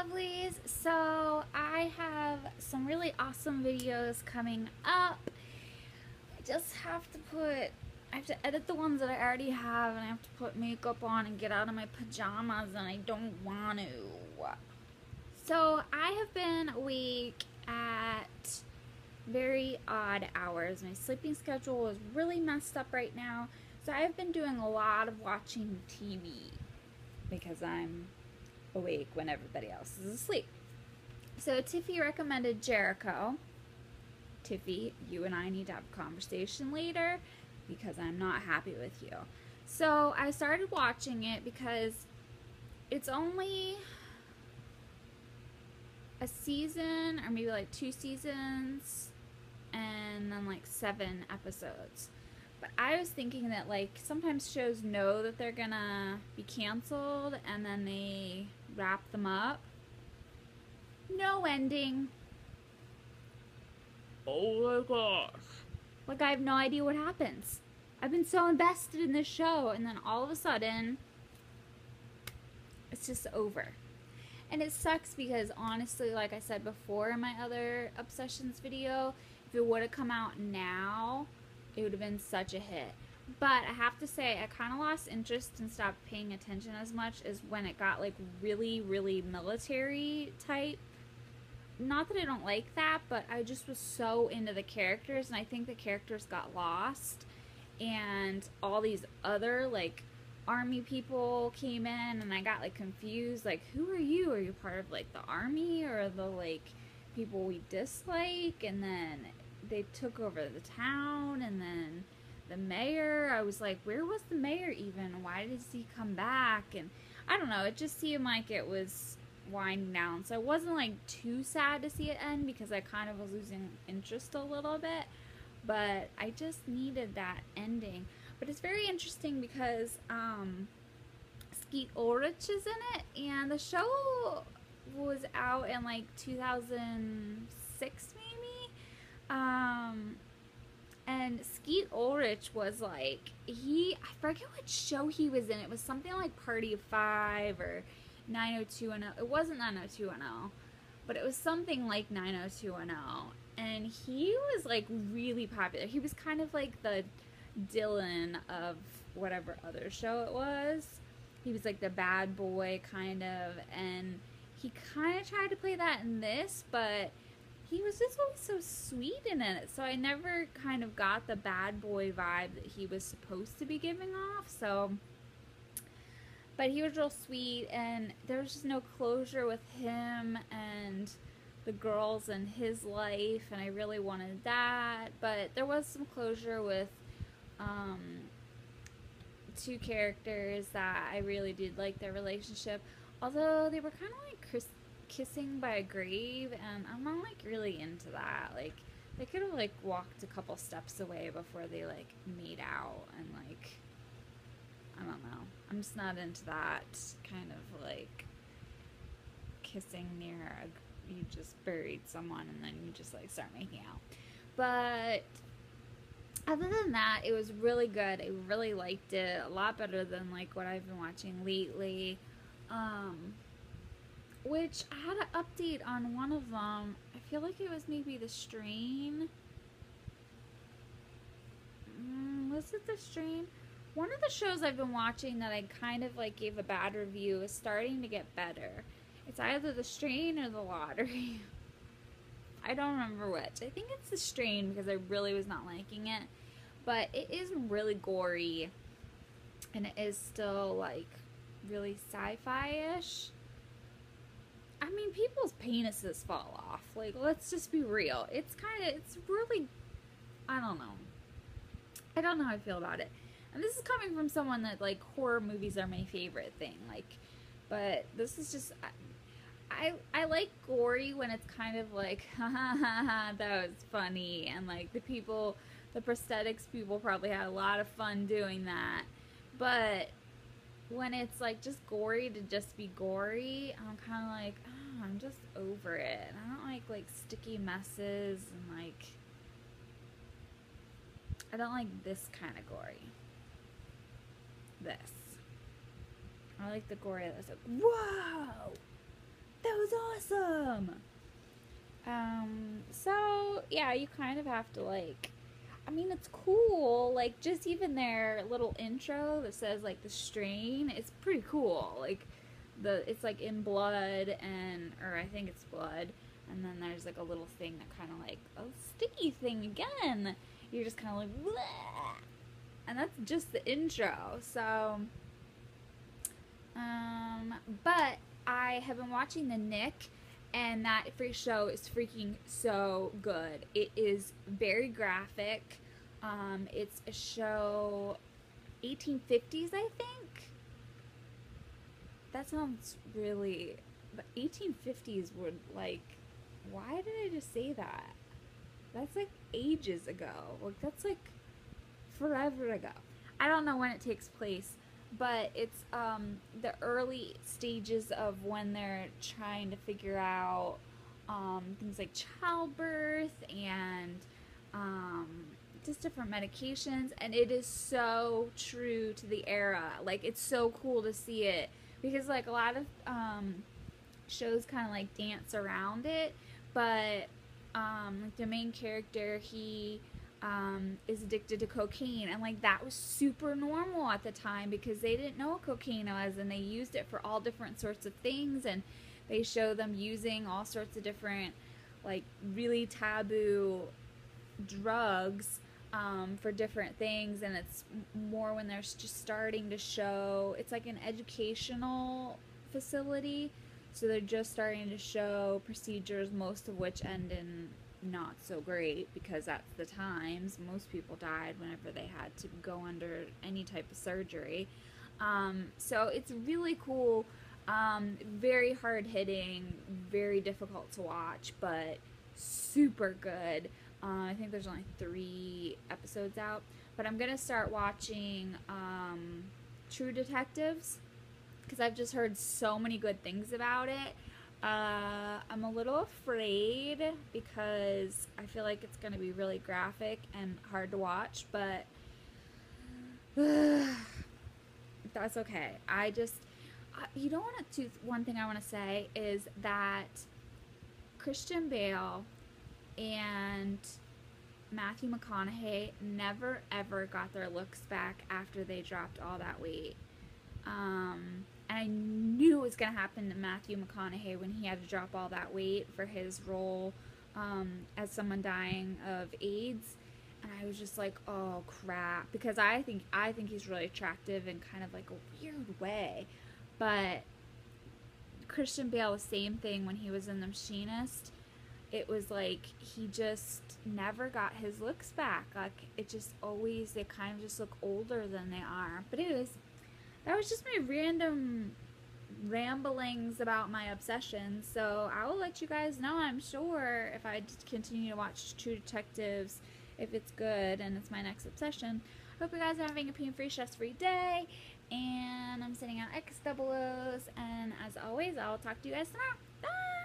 lovelies. So I have some really awesome videos coming up. I just have to put, I have to edit the ones that I already have and I have to put makeup on and get out of my pajamas and I don't want to. So I have been awake at very odd hours. My sleeping schedule is really messed up right now. So I've been doing a lot of watching TV because I'm awake when everybody else is asleep. So Tiffy recommended Jericho. Tiffy, you and I need to have a conversation later because I'm not happy with you. So I started watching it because it's only a season or maybe like two seasons and then like seven episodes. But I was thinking that like sometimes shows know that they're gonna be canceled and then they wrap them up. No ending. Oh my gosh. Like I have no idea what happens. I've been so invested in this show and then all of a sudden it's just over. And it sucks because honestly, like I said before in my other obsessions video, if it would have come out now, it would have been such a hit. But I have to say, I kind of lost interest and stopped paying attention as much as when it got like really, really military type. Not that I don't like that, but I just was so into the characters, and I think the characters got lost. And all these other like army people came in, and I got like confused. Like, who are you? Are you part of like the army or the like people we dislike? And then they took over the town, and then the mayor. I was like, where was the mayor even? Why did he come back? And I don't know. It just seemed like it was winding down. So I wasn't like too sad to see it end because I kind of was losing interest a little bit. But I just needed that ending. But it's very interesting because um, Skeet Ulrich is in it, and the show was out in like 2006 maybe. Um, and Skeet Ulrich was like, he, I forget what show he was in. It was something like Party of Five or 90210. It wasn't 90210, but it was something like 90210. And he was like really popular. He was kind of like the Dylan of whatever other show it was. He was like the bad boy kind of. And he kind of tried to play that in this, but he was just always so sweet in it. So I never kind of got the bad boy vibe that he was supposed to be giving off. So, but he was real sweet, and there was just no closure with him and the girls in his life, and I really wanted that. But there was some closure with um, two characters that I really did like their relationship, although they were kind of like Chris kissing by a grave and I'm not like really into that. Like they could have like walked a couple steps away before they like made out and like I don't know. I'm just not into that kind of like kissing near a you just buried someone and then you just like start making out. But other than that, it was really good. I really liked it. A lot better than like what I've been watching lately. Um which I had an update on one of them. I feel like it was maybe the strain. Mm, was it the strain? One of the shows I've been watching that I kind of like gave a bad review is starting to get better. It's either the strain or the lottery. I don't remember which. I think it's the strain because I really was not liking it. But it is really gory. And it is still like really sci-fi-ish. I mean, people's penises fall off. Like, let's just be real. It's kind of, it's really, I don't know. I don't know how I feel about it. And this is coming from someone that, like, horror movies are my favorite thing. Like, but this is just, I, I, I like gory when it's kind of like, ha ha ha ha, that was funny. And, like, the people, the prosthetics people probably had a lot of fun doing that. But when it's like just gory to just be gory, I'm kind of like, I'm just over it. I don't like like sticky messes and like, I don't like this kind of gory. This. I like the gory that's like, whoa, that was awesome. Um, so yeah, you kind of have to like I mean, it's cool. Like, just even their little intro that says like the strain, it's pretty cool. Like, the it's like in blood and or I think it's blood, and then there's like a little thing that kind of like a sticky thing again. You're just kind of like, Bleh! and that's just the intro. So, um, but I have been watching the Knick and that freak show is freaking so good. It is very graphic. Um, it's a show 1850s, I think. That sounds really. But 1850s would like. Why did I just say that? That's like ages ago. Like that's like forever ago. I don't know when it takes place, but it's um, the early stages of when they're trying to figure out um, things like childbirth and um, just different medications. And it is so true to the era. Like, it's so cool to see it because, like, a lot of um, shows kind of like dance around it, but um, like the main character, he um, is addicted to cocaine. And like that was super normal at the time because they didn't know what cocaine was and they used it for all different sorts of things. And they show them using all sorts of different, like really taboo drugs um, for different things. And it's more when they're just starting to show, it's like an educational facility. So they're just starting to show procedures, most of which end in not so great because at the times most people died whenever they had to go under any type of surgery. Um, so it's really cool, um, very hard hitting, very difficult to watch, but super good. Uh, I think there's only three episodes out, but I'm gonna start watching um, True Detectives because I've just heard so many good things about it. Uh, I'm a little afraid because I feel like it's to be really graphic and hard to watch, but that's okay. I just, you don't want to, one thing I want to say is that Christian Bale and Matthew McConaughey never ever got their looks back after they dropped all that weight. Um, and I knew it was going to happen to Matthew McConaughey when he had to drop all that weight for his role um, as someone dying of AIDS. And I was just like, oh crap, because I think I think he's really attractive in kind of like a weird way, but Christian Bale, the same thing when he was in The Machinist. It was like he just never got his looks back. Like it just always they kind of just look older than they are. But anyways, that was just my random ramblings about my obsession. So I will let you guys know, I'm sure, if I continue to watch True Detectives, if it's good and it's my next obsession. Hope you guys are having a pain-free, stress-free day. And I'm sending out X double O's. And as always, I'll talk to you guys tomorrow. Bye!